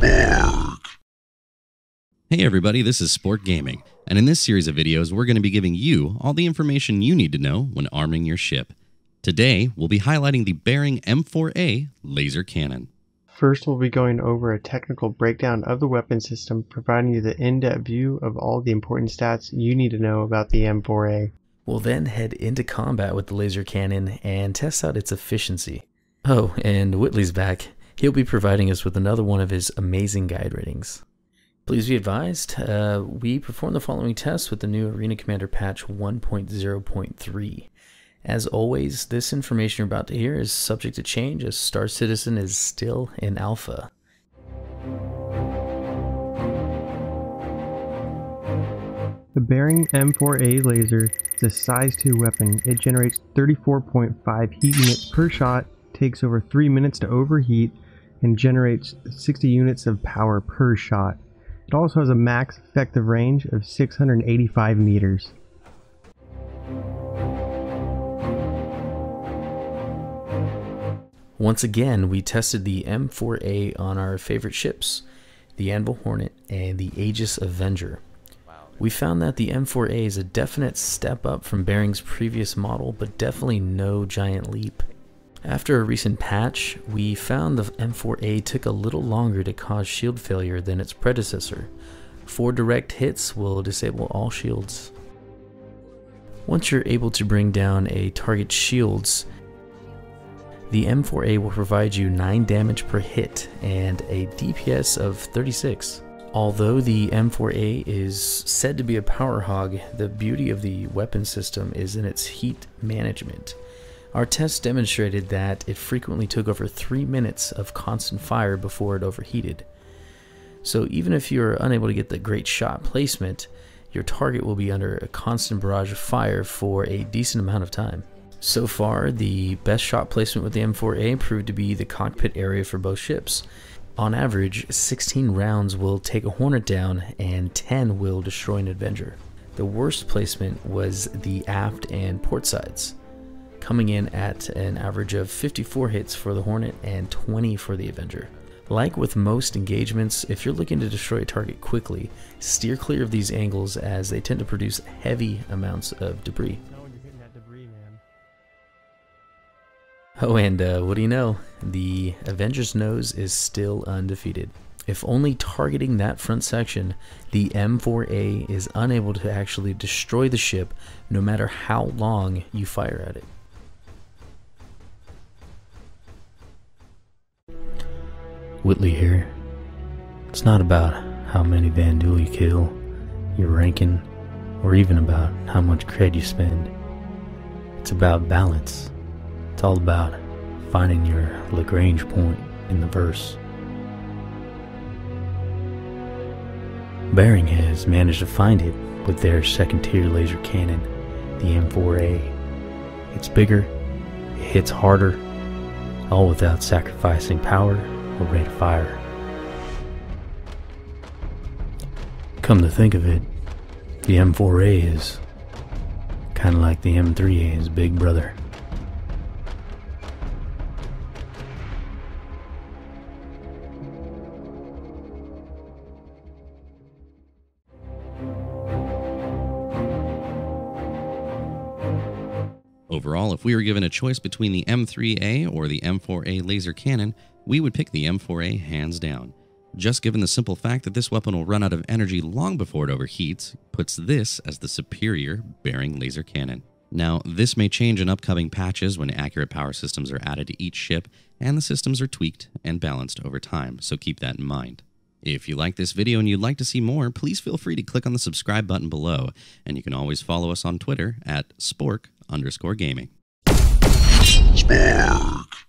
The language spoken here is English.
Hey everybody, this is Sporc Gaming, and in this series of videos, we're going to be giving you all the information you need to know when arming your ship. Today, we'll be highlighting the Behring M4A laser cannon. First, we'll be going over a technical breakdown of the weapon system, providing you the in-depth view of all the important stats you need to know about the M4A. We'll then head into combat with the laser cannon and test out its efficiency. Oh, and Whitley's back. He'll be providing us with another one of his amazing guide ratings. Please be advised, uh, we performed the following tests with the new Arena Commander patch 1.0.3. As always, this information you're about to hear is subject to change as Star Citizen is still in alpha. The Behring M4A laser is a size 2 weapon. It generates 34.5 heat units per shot, takes over 3 minutes to overheat, and generates 60 units of power per shot. It also has a max effective range of 685 meters. Once again, we tested the M4A on our favorite ships, the Anvil Hornet and the Aegis Avenger. We found that the M4A is a definite step up from Behring's previous model, but definitely no giant leap. After a recent patch, we found the M4A took a little longer to cause shield failure than its predecessor. Four direct hits will disable all shields. Once you're able to bring down a target's shields, the M4A will provide you 9 damage per hit and a DPS of 36. Although the M4A is said to be a power hog, the beauty of the weapon system is in its heat management. Our tests demonstrated that it frequently took over 3 minutes of constant fire before it overheated. So even if you're unable to get the great shot placement, your target will be under a constant barrage of fire for a decent amount of time. So far, the best shot placement with the M4A proved to be the cockpit area for both ships. On average, 16 rounds will take a Hornet down and 10 will destroy an Avenger. The worst placement was the aft and port sides coming in at an average of 54 hits for the Hornet and 20 for the Avenger. Like with most engagements, if you're looking to destroy a target quickly, steer clear of these angles as they tend to produce heavy amounts of debris. Oh, and uh, what do you know? The Avenger's nose is still undefeated. If only targeting that front section, the M4A is unable to actually destroy the ship no matter how long you fire at it. Whitley here. It's not about how many Vanduul you kill, your ranking, or even about how much cred you spend. It's about balance. It's all about finding your Lagrange point in the verse. Behring has managed to find it with their second tier laser cannon, the M4A. It's bigger, it hits harder, all without sacrificing power or of fire. Come to think of it, the M4A is kind of like the M3A's big brother. Overall, if we were given a choice between the M3A or the M4A laser cannon, we would pick the M4A hands down. Just given the simple fact that this weapon will run out of energy long before it overheats, puts this as the superior Behring laser cannon. Now, this may change in upcoming patches when accurate power systems are added to each ship and the systems are tweaked and balanced over time, so keep that in mind. If you like this video and you'd like to see more, please feel free to click on the subscribe button below, and you can always follow us on Twitter at sporc underscore gaming. Sporc.